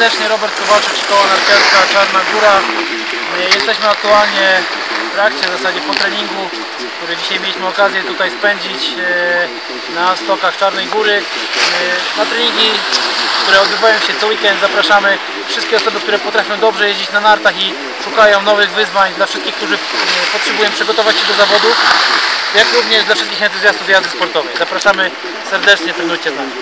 serdecznie, Robert Kowalczyk, Szkoła Narciarska Czarna Góra. E, jesteśmy aktualnie w trakcie, w zasadzie po treningu, który dzisiaj mieliśmy okazję tutaj spędzić e, na stokach Czarnej Góry. E, na treningi, które odbywają się co weekend, zapraszamy wszystkie osoby, które potrafią dobrze jeździć na nartach i szukają nowych wyzwań dla wszystkich, którzy potrzebują przygotować się do zawodu, jak również dla wszystkich entuzjastów jazdy sportowej. Zapraszamy serdecznie, trenujcie z nami.